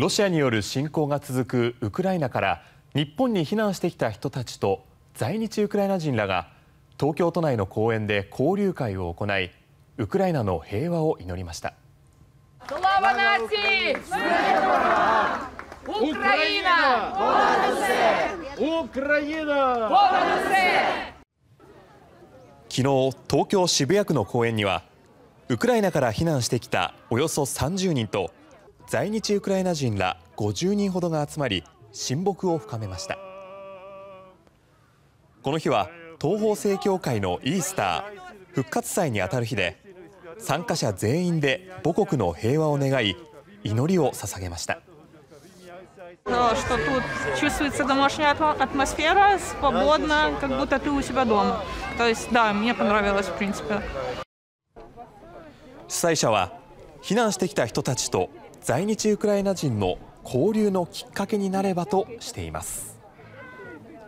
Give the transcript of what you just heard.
ロシアによる侵攻が続くウクライナから日本に避難してきた人たちと在日ウクライナ人らが東京都内の公園で交流会を行いウクライナの平和を祈りました。昨日東京渋谷区の公園にはウクライナから避難してきたおよそ30人と在日ウクライナ人ら50人ほどが集まり親睦を深めましたこの日は東方正教会のイースター復活祭にあたる日で参加者全員で母国の平和を願い祈りを捧げました что тут чувствуется домашняя атмосфера, свободно, как будто ты у себя дома. То есть, да, мне понравилось, в принципе. 主催者は 避難してきた人たちと在日ウクライナ人の交流のきっかけになればとしています。